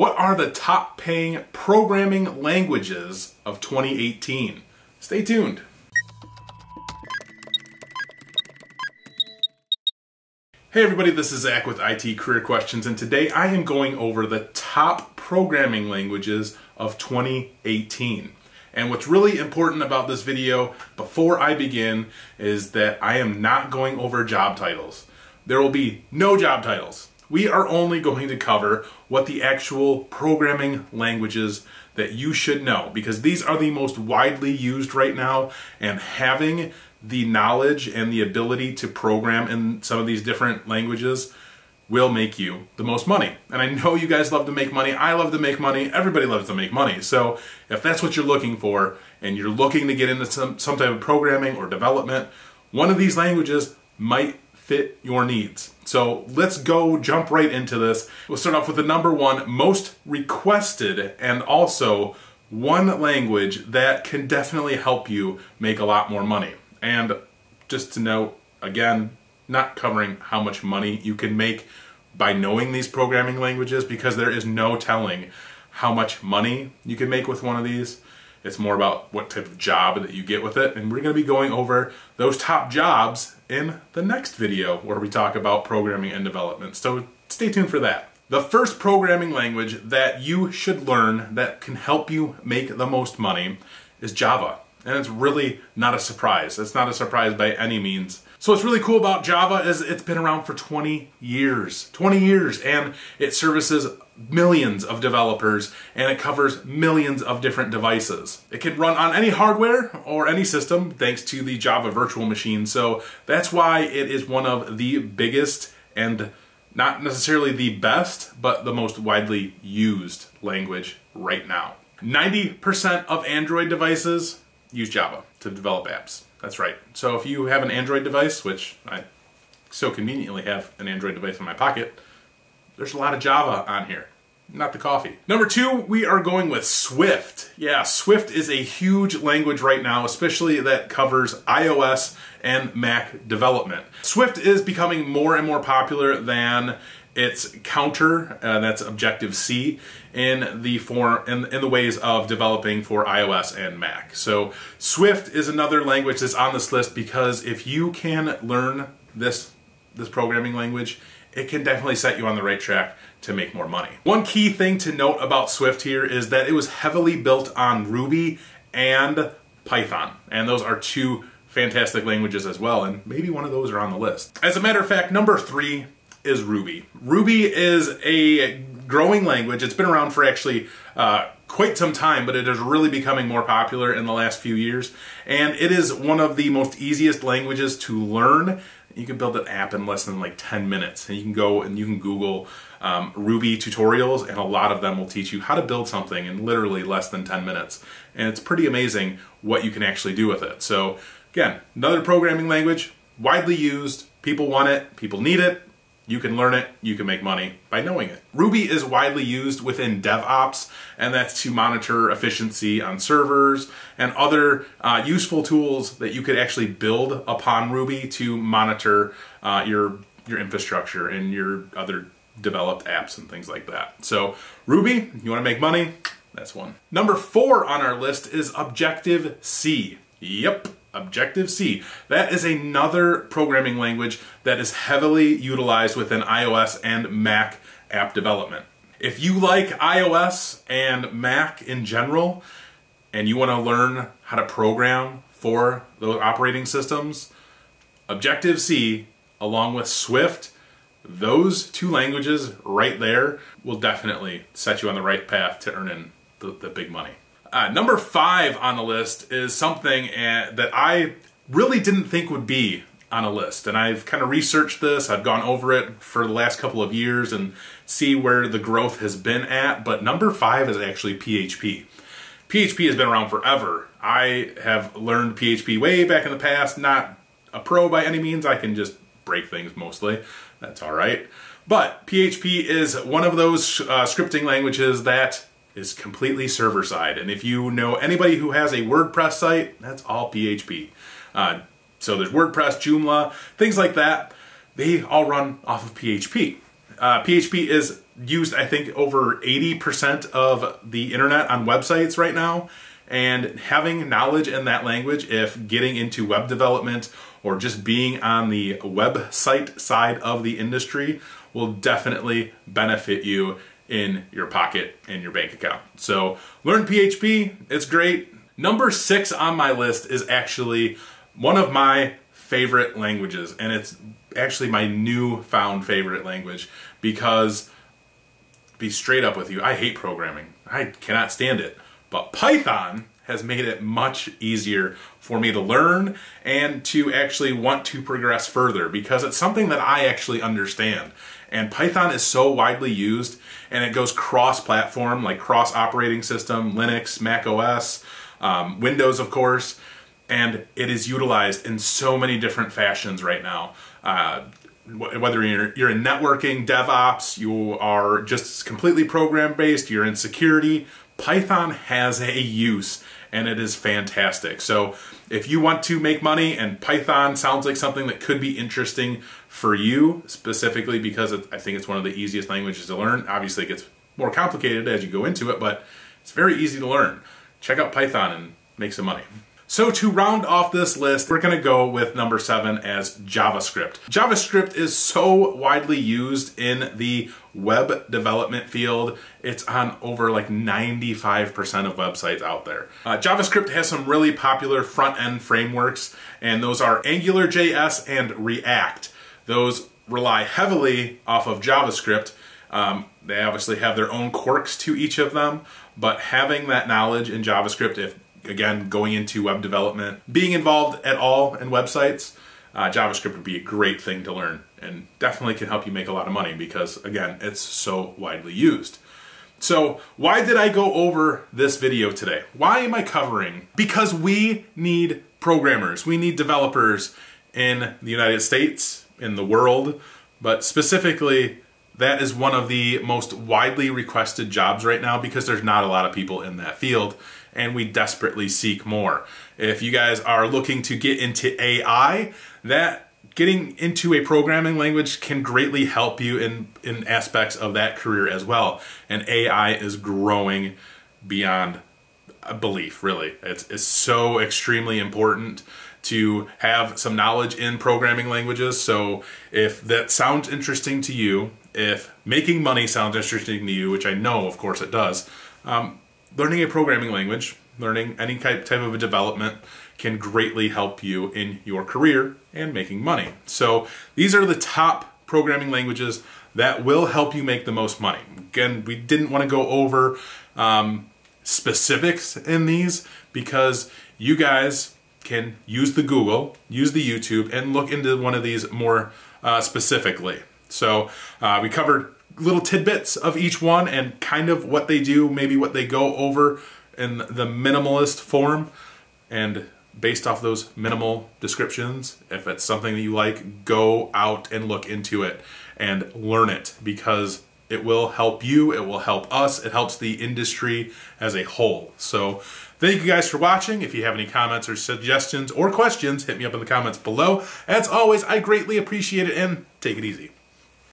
What are the top paying programming languages of 2018? Stay tuned. Hey everybody, this is Zach with IT Career Questions, and today I am going over the top programming languages of 2018. And what's really important about this video before I begin is that I am not going over job titles. There will be no job titles. We are only going to cover what the actual programming languages that you should know because these are the most widely used right now and having the knowledge and the ability to program in some of these different languages will make you the most money. And I know you guys love to make money. I love to make money. Everybody loves to make money. So if that's what you're looking for and you're looking to get into some, some type of programming or development, one of these languages might fit your needs. So let's go jump right into this. We'll start off with the number one most requested and also one language that can definitely help you make a lot more money. And just to note, again, not covering how much money you can make by knowing these programming languages because there is no telling how much money you can make with one of these. It's more about what type of job that you get with it. And we're going to be going over those top jobs in the next video where we talk about programming and development. So stay tuned for that. The first programming language that you should learn that can help you make the most money is Java. And it's really not a surprise. It's not a surprise by any means. So what's really cool about Java is it's been around for 20 years. 20 years and it services millions of developers and it covers millions of different devices. It can run on any hardware or any system thanks to the Java virtual machine. So that's why it is one of the biggest and not necessarily the best, but the most widely used language right now. 90% of Android devices use Java to develop apps. That's right. So if you have an Android device, which I so conveniently have an Android device in my pocket, there's a lot of Java on here. Not the coffee. Number two, we are going with Swift. Yeah, Swift is a huge language right now, especially that covers iOS and Mac development. Swift is becoming more and more popular than its counter, uh, that's Objective-C, in the form in, in the ways of developing for iOS and Mac. So Swift is another language that's on this list because if you can learn this this programming language, it can definitely set you on the right track to make more money. One key thing to note about Swift here is that it was heavily built on Ruby and Python, and those are two fantastic languages as well, and maybe one of those are on the list. As a matter of fact, number three is Ruby. Ruby is a growing language. It's been around for actually uh, quite some time, but it is really becoming more popular in the last few years. And it is one of the most easiest languages to learn. You can build an app in less than like 10 minutes. And you can go and you can Google um, Ruby tutorials, and a lot of them will teach you how to build something in literally less than 10 minutes. And it's pretty amazing what you can actually do with it. So again, another programming language, widely used, people want it, people need it, you can learn it, you can make money by knowing it. Ruby is widely used within DevOps, and that's to monitor efficiency on servers and other uh, useful tools that you could actually build upon Ruby to monitor uh, your, your infrastructure and your other developed apps and things like that. So Ruby, you wanna make money, that's one. Number four on our list is Objective-C. Yep, Objective-C. That is another programming language that is heavily utilized within iOS and Mac app development. If you like iOS and Mac in general, and you want to learn how to program for those operating systems, Objective-C, along with Swift, those two languages right there will definitely set you on the right path to earning the, the big money. Uh, number five on the list is something uh, that I really didn't think would be on a list. And I've kind of researched this, I've gone over it for the last couple of years and see where the growth has been at. But number five is actually PHP. PHP has been around forever. I have learned PHP way back in the past, not a pro by any means. I can just break things mostly. That's all right. But PHP is one of those uh, scripting languages that is completely server side. And if you know anybody who has a WordPress site, that's all PHP. Uh, so there's WordPress, Joomla, things like that. They all run off of PHP. Uh, PHP is used, I think, over 80% of the internet on websites right now. And having knowledge in that language, if getting into web development or just being on the website side of the industry, will definitely benefit you in your pocket and your bank account. So learn PHP, it's great. Number six on my list is actually one of my favorite languages, and it's actually my new found favorite language because be straight up with you, I hate programming. I cannot stand it. But Python has made it much easier for me to learn and to actually want to progress further because it's something that I actually understand. And Python is so widely used and it goes cross-platform, like cross-operating system, Linux, Mac OS, um, Windows, of course, and it is utilized in so many different fashions right now. Uh, whether you're, you're in networking, DevOps, you are just completely program based, you're in security, Python has a use and it is fantastic. So if you want to make money and Python sounds like something that could be interesting for you specifically because I think it's one of the easiest languages to learn. Obviously it gets more complicated as you go into it, but it's very easy to learn. Check out Python and make some money. So to round off this list, we're gonna go with number seven as JavaScript. JavaScript is so widely used in the web development field. It's on over like 95% of websites out there. Uh, JavaScript has some really popular front-end frameworks, and those are AngularJS and React. Those rely heavily off of JavaScript. Um, they obviously have their own quirks to each of them, but having that knowledge in JavaScript, if again, going into web development, being involved at all in websites, uh, JavaScript would be a great thing to learn and definitely can help you make a lot of money because, again, it's so widely used. So why did I go over this video today? Why am I covering? Because we need programmers, we need developers in the United States, in the world, but specifically that is one of the most widely requested jobs right now because there's not a lot of people in that field and we desperately seek more. If you guys are looking to get into AI, that getting into a programming language can greatly help you in, in aspects of that career as well. And AI is growing beyond belief, really. It's, it's so extremely important to have some knowledge in programming languages. So if that sounds interesting to you, if making money sounds interesting to you, which I know, of course, it does, um, learning a programming language, learning any type of a development can greatly help you in your career and making money. So these are the top programming languages that will help you make the most money. Again, we didn't want to go over um, specifics in these because you guys can use the Google, use the YouTube, and look into one of these more uh, specifically. So uh, we covered little tidbits of each one and kind of what they do, maybe what they go over in the minimalist form. And based off those minimal descriptions, if it's something that you like, go out and look into it and learn it because it will help you, it will help us, it helps the industry as a whole. So thank you guys for watching. If you have any comments or suggestions or questions, hit me up in the comments below. As always, I greatly appreciate it and take it easy.